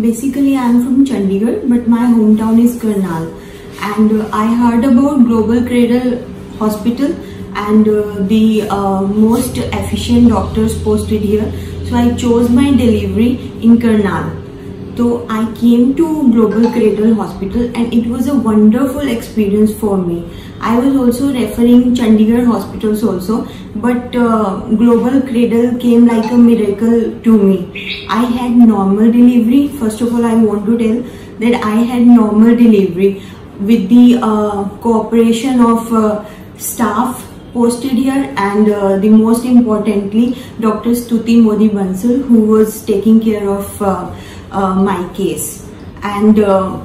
basically I'm from Chandigarh, but my hometown is Karnal. And uh, I heard about Global Cradle Hospital and uh, the uh, most efficient doctors posted here. So I chose my delivery in Karnal. So I came to Global Cradle Hospital and it was a wonderful experience for me. I was also referring Chandigarh hospitals also, but uh, Global Cradle came like a miracle to me. I had normal delivery. First of all, I want to tell that I had normal delivery with the uh, cooperation of uh, staff posted here and uh, the most importantly Dr. Stuti Modi Bansal who was taking care of uh, my case and uh,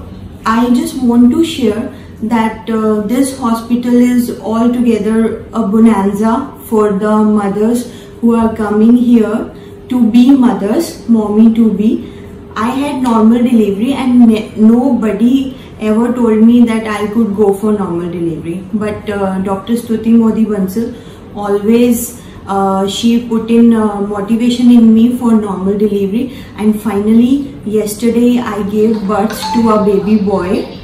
I just want to share that uh, this hospital is altogether a bonanza for the mothers who are coming here to be mothers, mommy to be. I had normal delivery and nobody ever told me that I could go for normal delivery. But uh, Dr. Stuti Modi Bansal always uh, she put in uh, motivation in me for normal delivery. And finally yesterday I gave birth to a baby boy.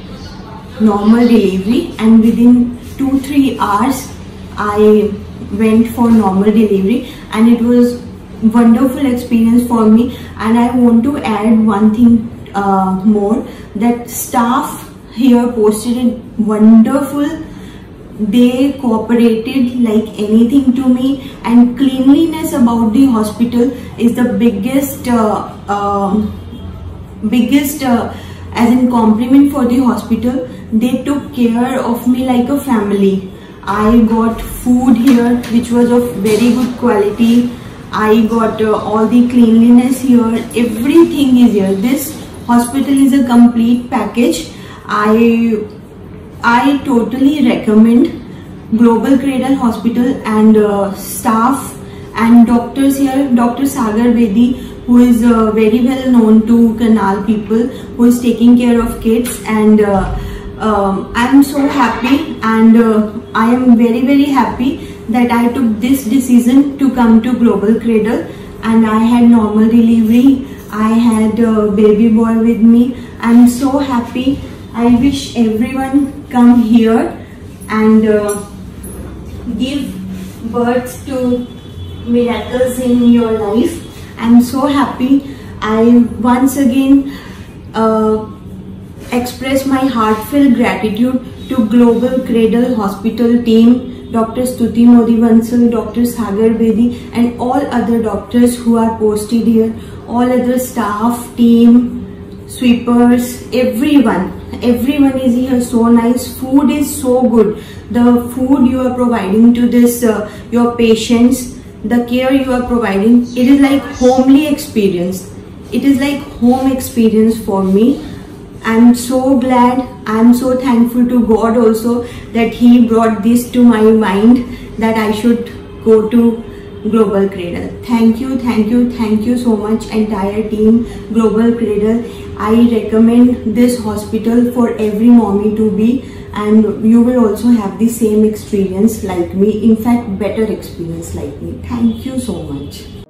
Normal delivery. And within 2-3 hours I went for normal delivery. And it was wonderful experience for me. And I want to add one thing uh, more that staff here posted it wonderful they cooperated like anything to me and cleanliness about the hospital is the biggest uh, uh, biggest uh, as in compliment for the hospital. They took care of me like a family. I got food here which was of very good quality. I got uh, all the cleanliness here. Everything is here. This hospital is a complete package. I i totally recommend global cradle hospital and uh, staff and doctors here dr sagar bedi who is uh, very well known to Karnal people who is taking care of kids and uh, um, I am so happy and uh, I am very very happy that I took this decision to come to Global Cradle and I had normal delivery. I had a baby boy with me. I am so happy. I wish everyone come here and uh, give birth to miracles in your life. I am so happy. I once again uh, express my heartfelt gratitude to Global Cradle Hospital team, Dr. Stuti Modi Bansal, Dr. Sagar Bedi and all other doctors who are posted here, all other staff, team, sweepers, everyone. Everyone is here so nice. Food is so good. The food you are providing to this, uh, your patients, the care you are providing, it is like homely experience. It is like home experience for me I'm so glad, I'm so thankful to God also that He brought this to my mind that I should go to Global Cradle. Thank you, thank you, thank you so much entire team Global Cradle. I recommend this hospital for every mommy to be and you will also have the same experience like me. In fact, better experience like me. Thank you so much.